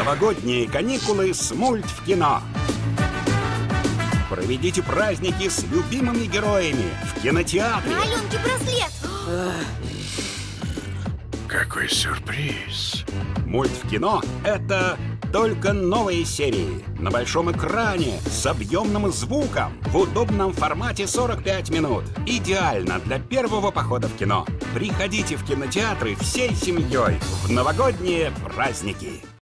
Новогодние каникулы с мульт в кино. Проведите праздники с любимыми героями в кинотеатре. На Аленке браслет. Какой сюрприз. Мульт в кино – это только новые серии на большом экране с объемным звуком в удобном формате 45 минут. Идеально для первого похода в кино. Приходите в кинотеатры всей семьей в новогодние праздники.